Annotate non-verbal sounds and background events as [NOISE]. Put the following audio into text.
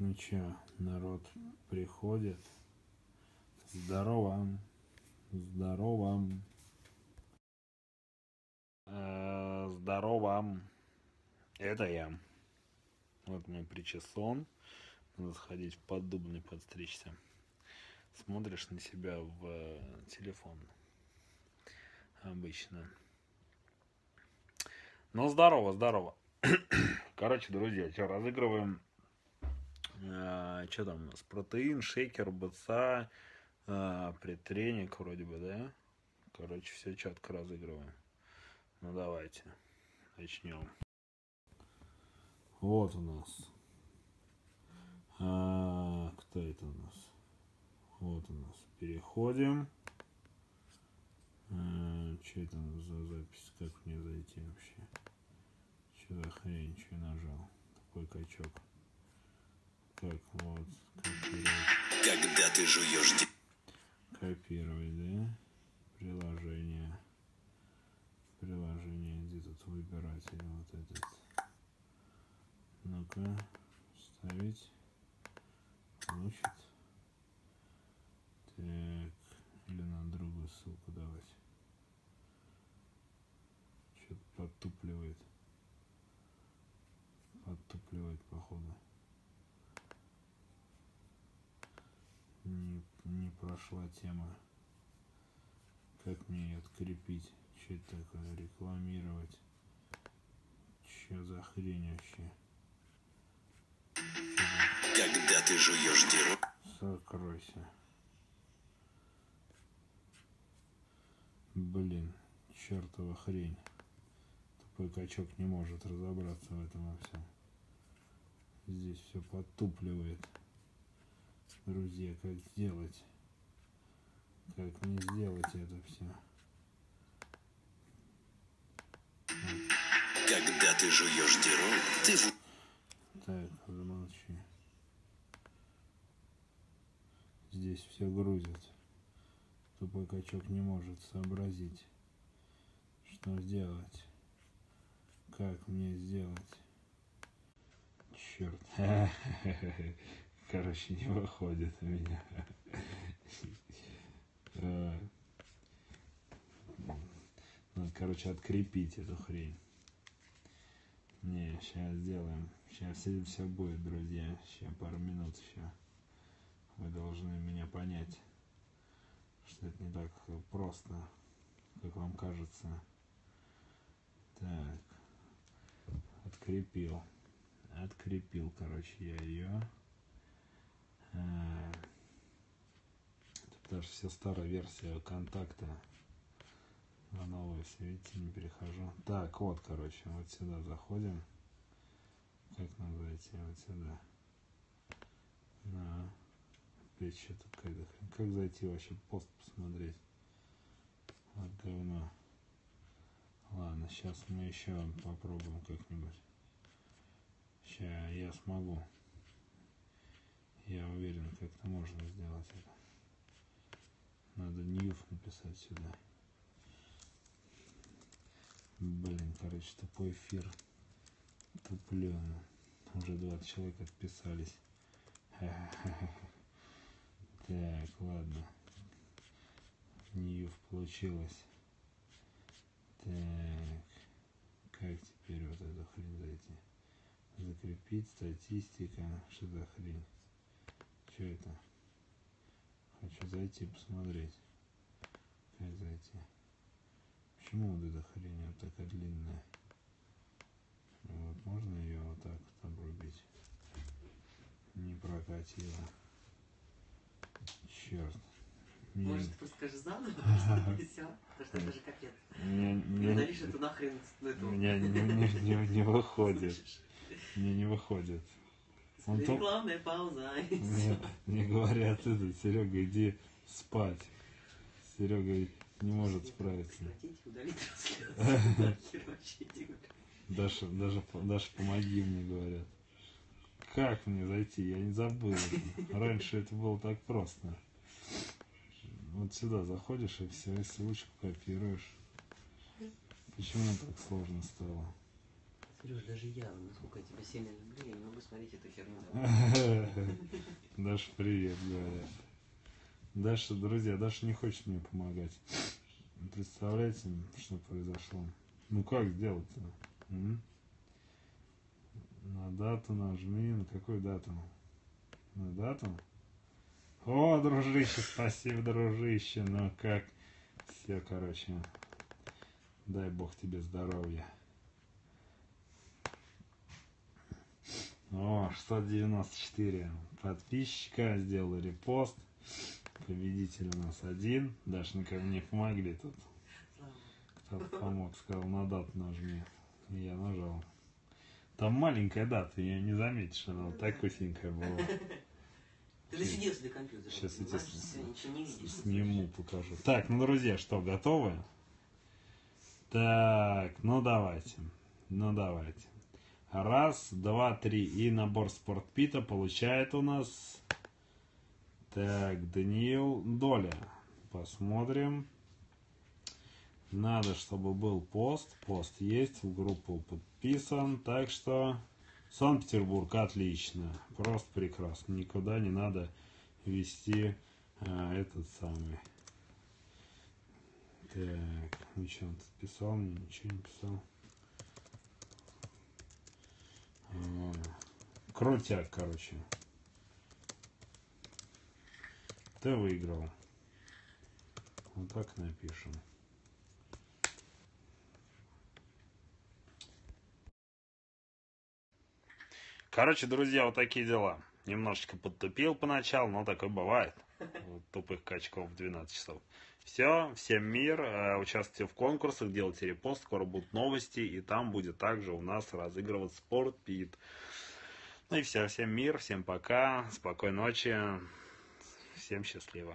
ну чё, народ приходит. Здорово. Здорово. Э, Здорово. Это я. Вот мой причесон. Надо сходить в поддубный подстричься. Смотришь на себя в э, телефон. Обычно. Ну, здорово, здорово. [COUGHS] Короче, друзья, что, разыгрываем что там у нас? Протеин, шейкер, БЦА, а, предтренинг вроде бы, да? Короче, все четко разыгрываем. Ну давайте, начнем. Вот у нас. А, кто это у нас? Вот у нас. Переходим. А, что это за запись? Как мне зайти вообще? Что за хрень? Что нажал? Такой качок. Так, вот, копировать. Когда ты жуешь Копировать, да? Приложение. Приложение, где тут выбиратель вот этот. Ну-ка, вставить. Получит. Так, или на другую ссылку давать. Что-то подтупливает. Подтупливает, походу. не, не прошла тема. Как мне ее открепить? Что это такое? Рекламировать? Что за хрень вообще? Когда ты жуешь деру... Закройся. Блин, чертова хрень. Тупой качок не может разобраться в этом во всем. Здесь все подтупливает. Друзья, как сделать? Как мне сделать это все? Когда ты жуешь деру, ты. Так, замолчи. Здесь все грузит. Тупой качок не может сообразить, что сделать. Как мне сделать? Черт. [LAUGHS] Короче, не выходит у меня. [LAUGHS] А. Надо, короче, открепить эту хрень. Не, сейчас сделаем. Сейчас все, будет, друзья. Сейчас пару минут еще. Вы должны меня понять, что это не так просто, как вам кажется. Так. Открепил. Открепил, короче, я ее. А, Это даже все старая версия контакта. На новую все, видите, не перехожу. Так, вот, короче, вот сюда заходим. Как надо зайти? Вот сюда. На. Опять что-то какая-то хрень. Как зайти вообще пост посмотреть? Вот говно. Ладно, сейчас мы еще попробуем как-нибудь. Сейчас я смогу. Я уверен, как-то можно сделать это. Написать сюда. Блин, короче, тупой эфир. Туплено. Уже 20 человек отписались. [LAUGHS] Так, ладно. Ньюф получилось. Так. Как теперь вот эту хрень зайти? Закрепить статистика. Что за хрень? Что это? Хочу зайти посмотреть. Как зайти? Почему вот эта хрень вот такая длинная? Вот можно ее вот так вот обрубить? Не прокатило. Черт. Мне, Может, просто скажи заново, [LAUGHS] и все. Потому что это же капец. мне, удалишь эту нахрен ну, эту. у меня [LAUGHS] не, не, не, не выходит. Мне не выходит. Он то- Рекламная пауза. Мне, всё. мне говорят, это, Серега, иди спать. Серега не может справиться. [LAUGHS] Даша, даже, Даша, помоги мне, говорят. Как мне зайти? Я не забыл. Раньше это было так просто. Вот сюда заходишь и все, и ссылочку копируешь. Почему так сложно стало? Сереж, даже я, насколько я тебя сильно люблю, я не могу смотреть эту херню. [LAUGHS] Даша, привет, говорят. Даша, друзья, Даша не хочет мне помогать. Представляете, что произошло? Ну как сделать-то? На дату нажми. На какую дату? На дату? О, дружище, спасибо, дружище. Ну как? Все, короче. Дай бог тебе здоровья. О, 694 подписчика, сделал репост. Победитель у нас один. Даже никак не помогли тут. Кто-то помог, сказал, на дату нажми. И я нажал. Там маленькая дата, ее не заметишь, она вот такусенькая была. Ты засиделся до компьютера. Сейчас я тебе. Сниму, покажу. Так, ну, друзья, что, готовы? Так, ну давайте. Ну давайте. Раз, два, три. И набор спортпита получает у нас... Так, Даниил Доля. Посмотрим. Надо, чтобы был пост. Пост есть, в группу подписан. Так что Санкт-Петербург отлично. Просто прекрасно. Никуда не надо вести а, этот самый. Так, что он тут писал? Мне ничего не писал. А, крутяк, короче. Ты выиграл. Вот так напишем. Короче, друзья, вот такие дела. Немножечко подтупил поначалу, но такое бывает. Вот тупых качков в 12 часов. Все, всем мир, э, участвуйте в конкурсах, делайте репост, скоро будут новости, и там будет также у нас разыгрывать спортпит. Ну и все, всем мир, всем пока, спокойной ночи, всем счастливо.